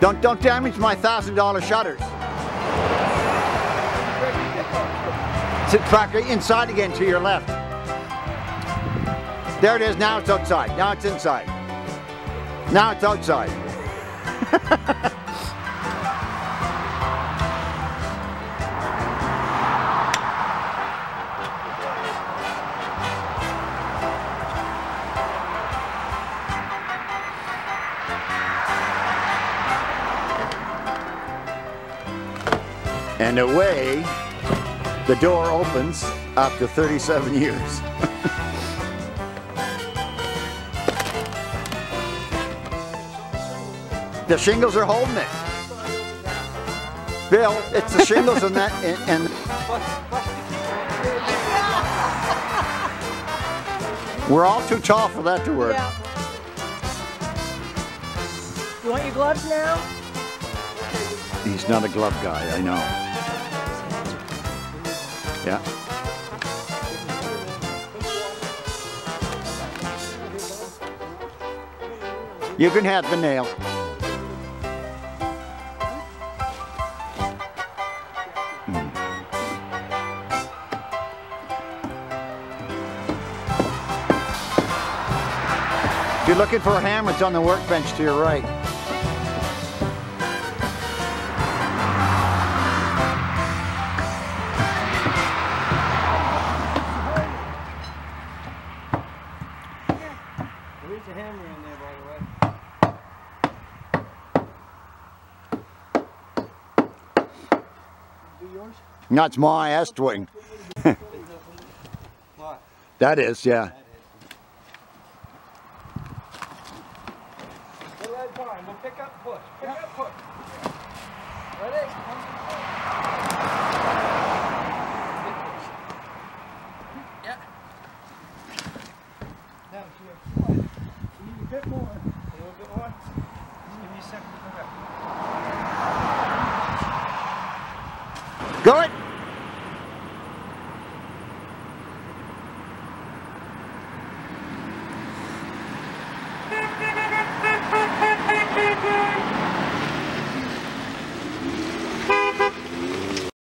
Don't don't damage my thousand dollar shutters. Sit back inside again to your left. There it is. Now it's outside. Now it's inside. Now it's outside. And away the door opens after 37 years. the shingles are holding it. Bill, it's the shingles and that and, and we're all too tall for that to work. Yeah. You want your gloves now? He's not a glove guy, I know. Yeah. You can have the nail. If you're looking for a hammer, it's on the workbench to your right. There's a hammer in there, by the way. Do yours? That's my S-twing. That is, yeah.